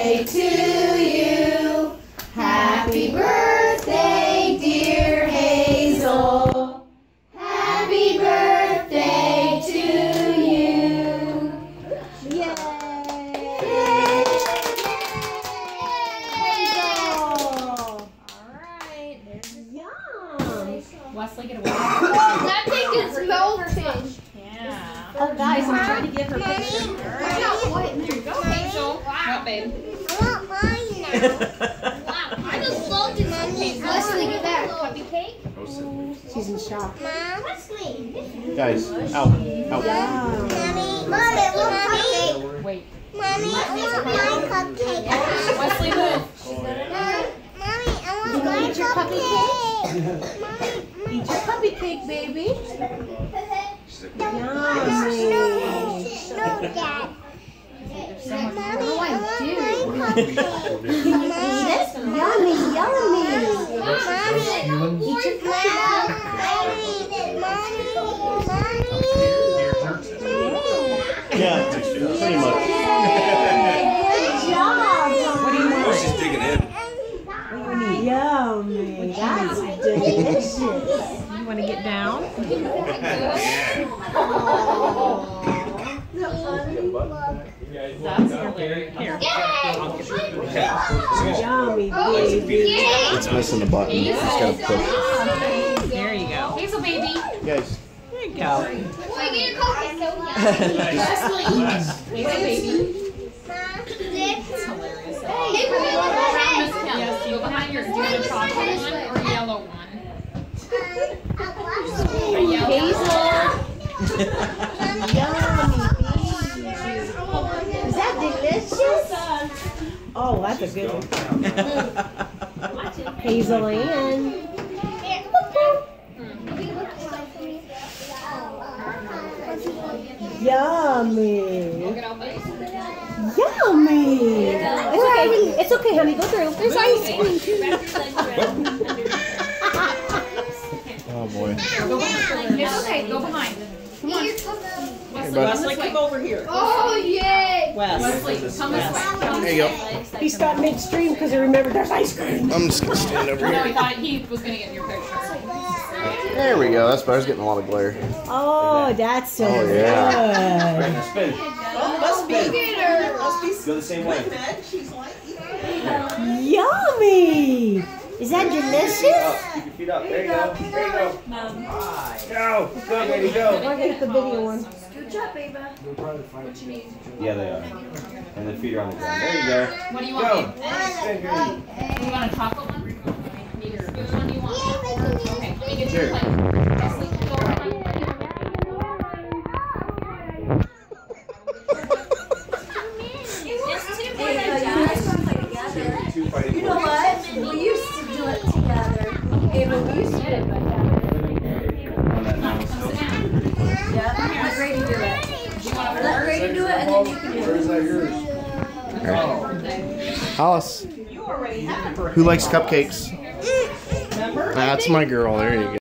birthday to you. Happy birthday, dear Hazel. Happy birthday to you. Yay! Hazel. Alright. Yum. Wesley, get away. That thing is melting. Yeah. Oh, guys, I'm trying to get her picture. There you go, Hazel. What, babe? I want mine now. wow. I just loved it, Mommy. Leslie, get back. Cupcake? She's in shock. Mom? Leslie. Guys, out, out. Yum. Mommy. Mommy, I want cupcake. Wait. Mommy, I want my cupcake. Wesley, move. Mommy, I want my eat your cupcake. Mommy, Eat your puppy cake, baby. Yummy. Yummy. No, Dad. Mommy, I want my cupcake. Can you eat it? Yummy, yummy. Mommy, Eat your Mom, I need. Mommy, Mommy. Yeah, pretty much. Good job. What do you want? She's digging in. Yummy. That's delicious. You want to get down? That's hilarious. It's missing the button. Just gotta push. There you go. Hazel, baby. Guys, There you go. Wait, get a cupcake. So yummy. Hazel, baby. It's Hilarious. It. Yes, you go behind your, do you want a chocolate one or a yellow one? A yellow. Is that delicious? Oh, that's a good one. Hazel Ann. Yummy. Get out those. Yummy. It's okay. It's okay, honey. Go through. There's ice cream too. oh boy. It's okay, go behind. Wesley, bud. Wesley, come over here. Oh, yay! Wesley, come this way. There you go. He stopped midstream because he remembered there's ice cream. I'm just gonna stand over No, he here. thought he was gonna get in your picture. There we go. That's better. I was getting a lot of glare. Oh, that's so Oh, yeah. good. Spin. Must be, must be Go the same way. fed. She's like, Yummy. Is that delicious? Up. Keep your feet up. There you go. There you go. Go. Go, baby. Go. I'll get the video one. Yeah, they are. And the feet are on the ground. There you go. What do you Go. want, babe? You want a chocolate one? Neither. Which one do you want? Okay, let me get your Sure. plate. Wesley, go behind. Two fighting You know what? We used to do it together. Ava, we used to do it Let Grady do it. And then you can do it. Hollis, who likes cupcakes? That's my girl. There you go.